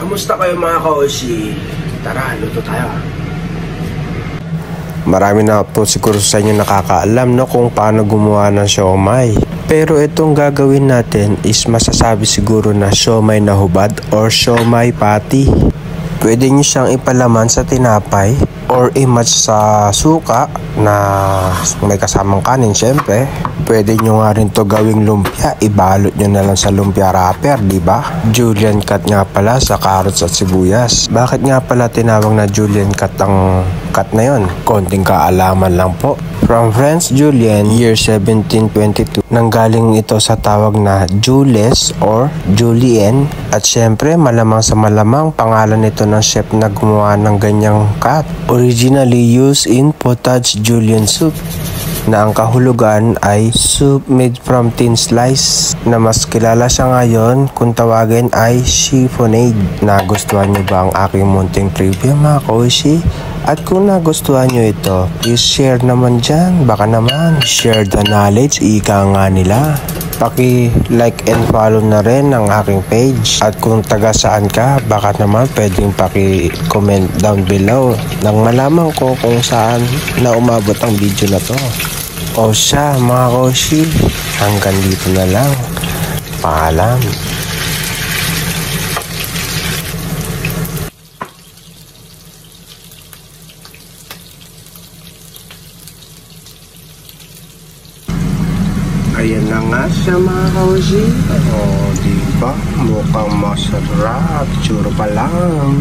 Kamusta kayo mga kaoshi? Tara, luto tayo. Marami na po siguro sa inyo nakakaalam no kung paano gumawa ng siomay. Pero itong gagawin natin is masasabi siguro na siomay na hubad or siomay patty. Pwede nyo siyang ipalaman sa tinapay or i-match sa suka na may kasamang kanin syempre. Pwede nyo nga rin to gawing lumpia, ibalot nyo na lang sa lumpia wrapper, di ba? Julian cut nga pala sa carrots at sibuyas. Bakit nga pala tinawag na Julian cut ang cut na yon? Konting kaalaman lang po. From Friends Julian, year 1722, nanggaling ito sa tawag na Jules or Julien. At syempre, malamang sa malamang, pangalan nito ng chef na gumawa ng ganyang cut. Originally used in potage julienne soup na ang kahulugan ay soup made from thin slice na mas kilala siya ngayon kung tawagin ay chiffonade. Nagustuhan niyo ba ang aking munting trivia mga koshi? At kung nagustuhan nyo ito, please share naman dyan. Baka naman, share the knowledge, ika nga nila. Paki-like and follow na rin ang aking page. At kung taga saan ka, baka naman pwedeng paki-comment down below nang malaman ko kung saan na umabot ang video na to. O siya mga koshi, hanggang dito na lang. Paalam. Ayan na nga siya mga kawashi. O, di ba? Mukhang masarap. Tsura pa lang.